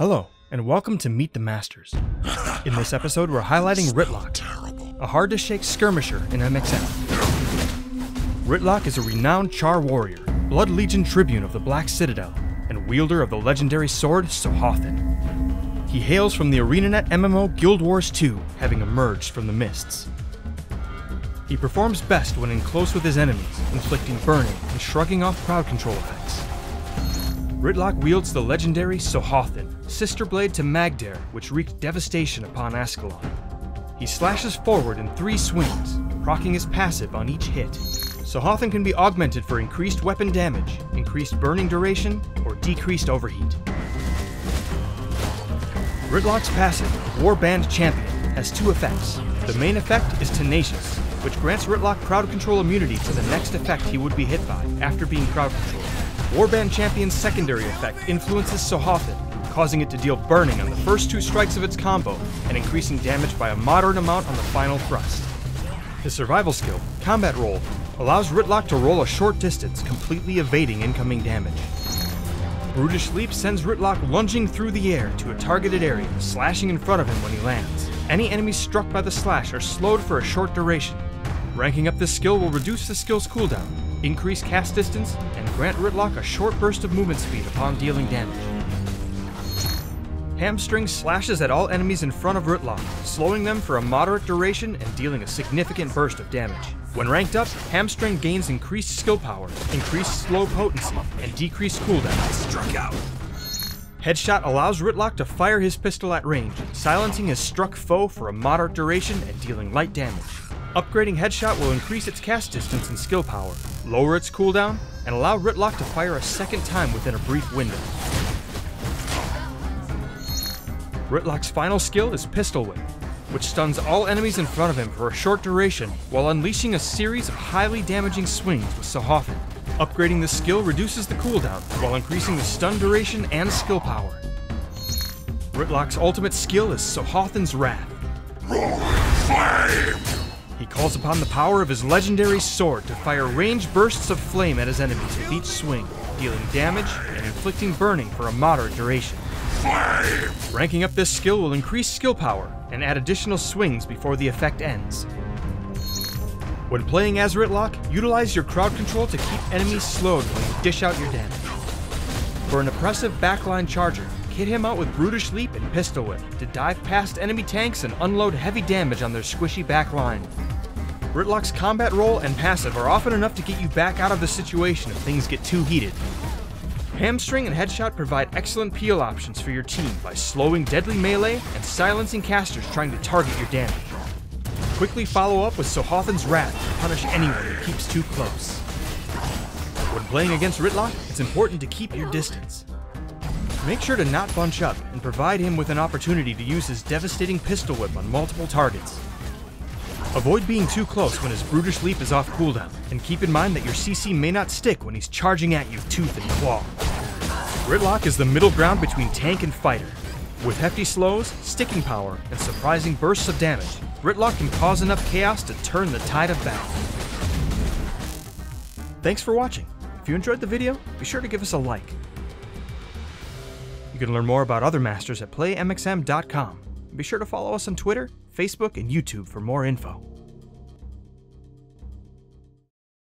Hello, and welcome to Meet the Masters. In this episode, we're highlighting Rytlock, a hard to shake skirmisher in MXM. Rytlock is a renowned Charr warrior, Blood Legion tribune of the Black Citadel, and wielder of the legendary sword Sohothin. He hails from the ArenaNet MMO Guild Wars 2, having emerged from the mists. He performs best when in close with his enemies, inflicting burning and shrugging off crowd control effects. Rytlock wields the legendary Sohothin, sister blade to Magdaer, which wreaked devastation upon Ascalon. He slashes forward in three swings, proccing his passive on each hit. Sohothin can be augmented for increased weapon damage, increased burning duration, or decreased overheat. Rytlock's passive, Warband Champion, has two effects. The main effect is Tenacious, which grants Rytlock crowd control immunity to the next effect he would be hit by after being crowd controlled. Warband Champion's secondary effect influences Sohothin, causing it to deal burning on the first two strikes of its combo and increasing damage by a moderate amount on the final thrust. His survival skill, Combat Roll, allows Rytlock to roll a short distance, completely evading incoming damage. Brutish Leap sends Rytlock lunging through the air to a targeted area, slashing in front of him when he lands. Any enemies struck by the slash are slowed for a short duration. Ranking up this skill will reduce the skill's cooldown, increase cast distance, and grant Rytlock a short burst of movement speed upon dealing damage. Hamstring slashes at all enemies in front of Rytlock, slowing them for a moderate duration and dealing a significant burst of damage. When ranked up, Hamstring gains increased skill power, increased slow potency, and decreased cooldown. Struck out. Headshot allows Rytlock to fire his pistol at range, silencing his struck foe for a moderate duration and dealing light damage. Upgrading Headshot will increase its cast distance and skill power, lower its cooldown, and allow Rytlock to fire a second time within a brief window. Rytlock's final skill is Pistol Whip, which stuns all enemies in front of him for a short duration while unleashing a series of highly damaging swings with Sohothin. Upgrading this skill reduces the cooldown while increasing the stun duration and skill power. Rytlock's ultimate skill is Sohothin's Wrath. He calls upon the power of his legendary sword to fire range bursts of flame at his enemies with each swing, dealing damage and inflicting burning for a moderate duration. Ranking up this skill will increase skill power and add additional swings before the effect ends. When playing as Rytlock, utilize your crowd control to keep enemies slowed when you dish out your damage. For an oppressive backline charger, kit him out with Brutish Leap and Pistol Whip to dive past enemy tanks and unload heavy damage on their squishy backline. Rytlock's combat roll and passive are often enough to get you back out of the situation if things get too heated, Hamstring and Headshot provide excellent peel options for your team by slowing deadly melee and silencing casters trying to target your damage. Quickly follow up with Sohothin's Wrath to punish anyone who keeps too close. When playing against Rytlock, it's important to keep your distance. Make sure to not bunch up and provide him with an opportunity to use his devastating pistol whip on multiple targets. Avoid being too close when his Brutish Leap is off cooldown, and keep in mind that your CC may not stick when he's charging at you tooth and claw. Rytlock is the middle ground between tank and fighter. With hefty slows, sticking power, and surprising bursts of damage, Rytlock can cause enough chaos to turn the tide of battle. Thanks for watching. If you enjoyed the video, be sure to give us a like. You can learn more about other masters at playmxm.com. Be sure to follow us on Twitter, Facebook, and YouTube for more info.